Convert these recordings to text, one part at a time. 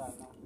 Sana.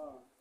Oh.